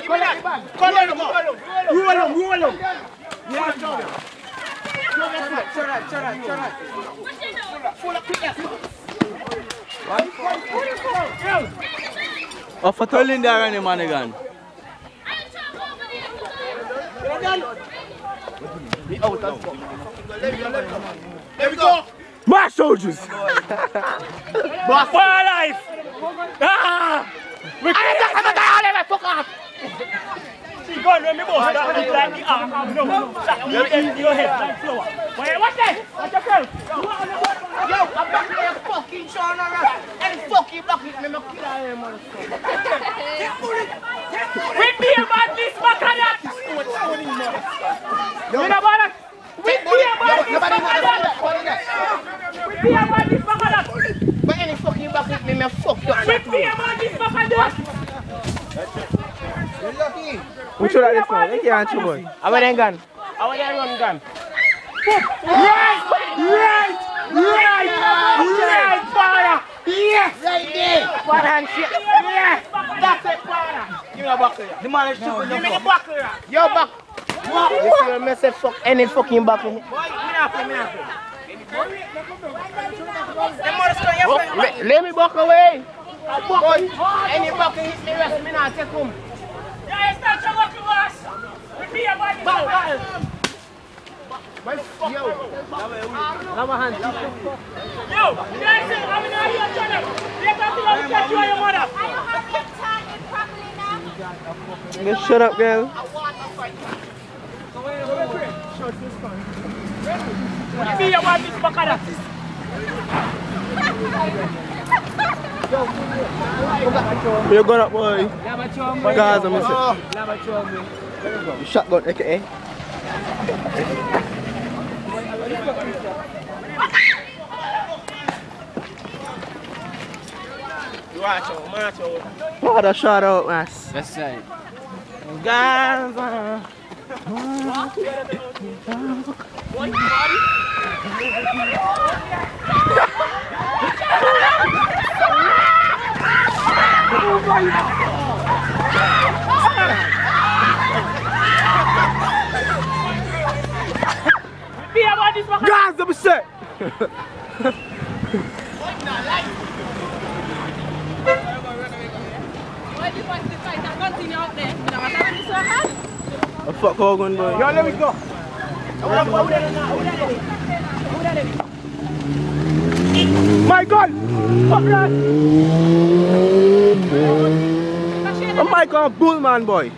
Give me that. Come on, come on. Roll him, roll him. Yeah, John. Oh, for telling there any man again. There we go. My soldiers! For life. Ah! We can't fuck off. See, go on, let me ah, go. That look like the arm of no. That lead into your head like flower. Wait, what's that? Watch yourself. Yo, I'm back here fucking Sean Ross. Any fucking bucket, me ma kill her, man. With me about this bacchanal. You know about that? With me about this bacchanal. With me about this bacchanal. But any fucking bucket, me ma fuck you. With me this Which one is this one? They can't show boy. I want them gun. I want them run gun. Right, right, right, right, fire. Yes. Right there. One hand shit. Yes. That's it, fire. Give me a bucket. The man is shooting Give me the buckle. Yo, buck. You see when me say fuck any fucking bucket. Let, let me buck away. Boy, any bucket hit me rest, me not take home. Yeah, it's not your lucky boss. With me about this bacchanal. Yo, have a hand. Yo, you guys say, I'm in here, Jonah. You have to go catch you and your mother. I don't have your target properly now. Just shut up, girl. With me about this bacchanal. Where you going up, boy? Gaza, me oh. say. Shotgun, aka. Watch out, watch out. Father, shout out, man. That's right. Gaza. With happened to Sohan? Oh, fuck Hogan, boy. Yo, let me go. My God! Fuck that! Oh my God, bull man, boy.